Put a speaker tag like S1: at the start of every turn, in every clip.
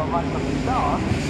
S1: also right from the start,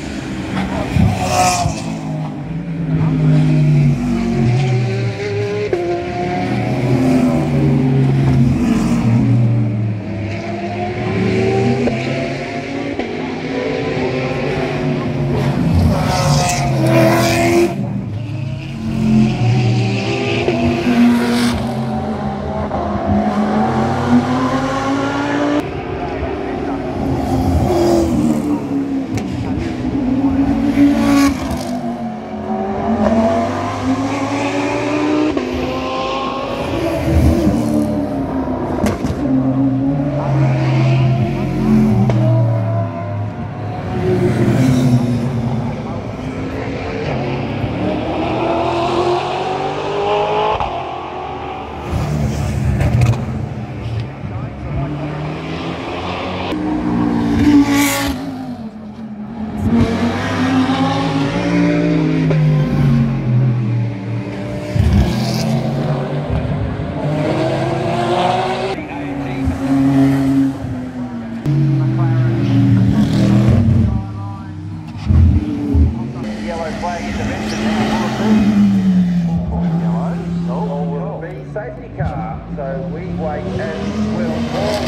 S1: safety car. So we wait and will all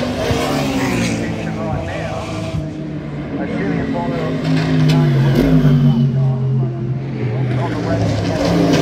S1: intervention right now. Australia follow on the west.